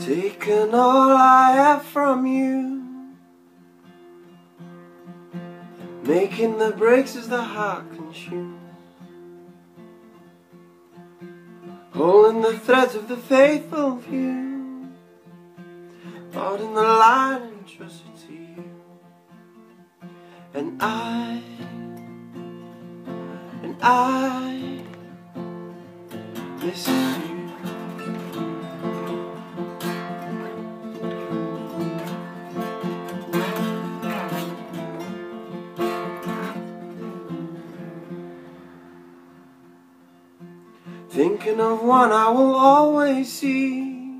Taken all I have from you. Making the breaks as the heart consumes Pulling the threads of the faithful view in the line and trusted to you. And I And I Miss you Thinking of one I will always see.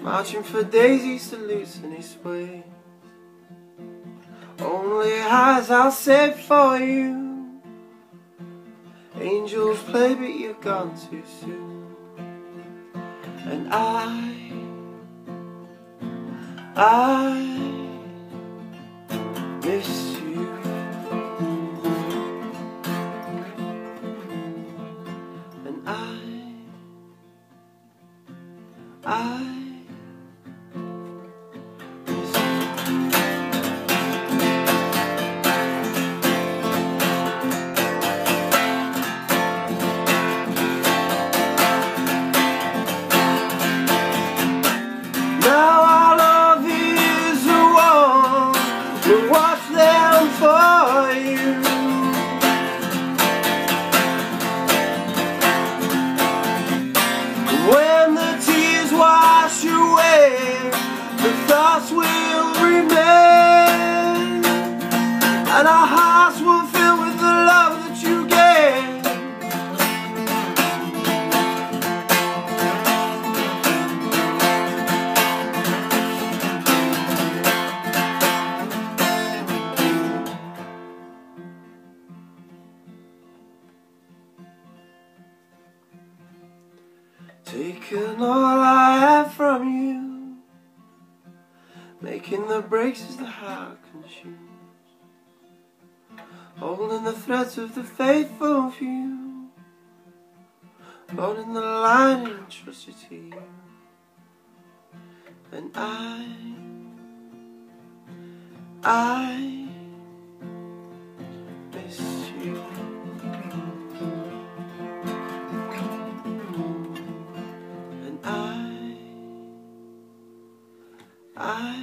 Marching for daisies to loosen his way. Only eyes I'll save for you. Angels play but you're gone too soon. And I I miss I thoughts will remain, and our hearts will fill with the love that you gave. Taking all I have from you Making the breaks as the heart consumes Holding the threads of the faithful few Holding the line and trusted you And I I miss you. And I I